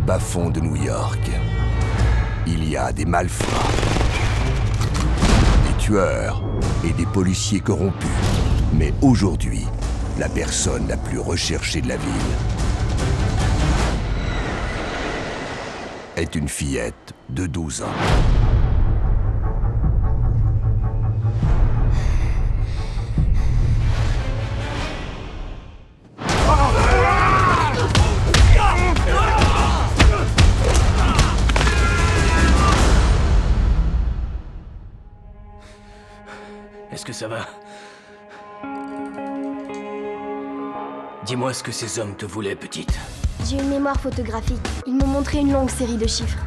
bas-fonds de New York, il y a des malfrats, des tueurs et des policiers corrompus. Mais aujourd'hui, la personne la plus recherchée de la ville est une fillette de 12 ans. Est-ce que ça va Dis-moi ce que ces hommes te voulaient, petite. J'ai une mémoire photographique. Ils m'ont montré une longue série de chiffres.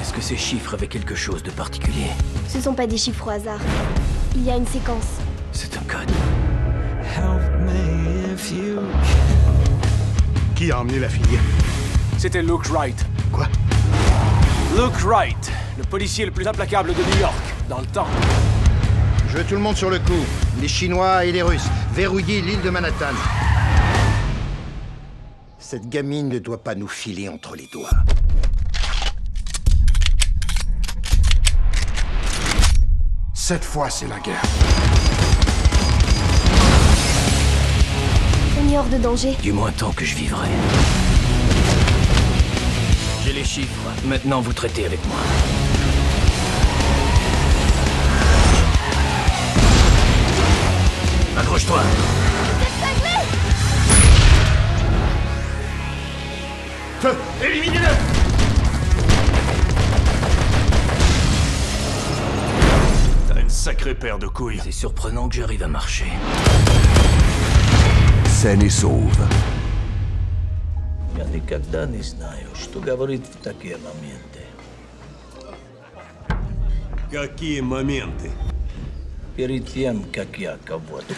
Est-ce que ces chiffres avaient quelque chose de particulier Ce sont pas des chiffres au hasard. Il y a une séquence. C'est un code. Qui a emmené la fillette C'était Luke Wright. Quoi? Luke Wright, le policier le plus implacable de New York, dans le temps. Veux tout le monde sur le coup. Les Chinois et les Russes. Verrouiller l'île de Manhattan. Cette gamine ne doit pas nous filer entre les doigts. Cette fois, c'est la guerre. On est hors de danger. Du moins tant que je vivrai. J'ai les chiffres. Maintenant, vous traitez avec moi. Accroche-toi. Feu Éliminez-le T'as une sacrée paire de couilles. C'est surprenant que j'arrive à marcher. Saine et sauve. Я никогда не знаю, что говорит в такие моменты. Какие моменты? Перед тем, как я кого-то...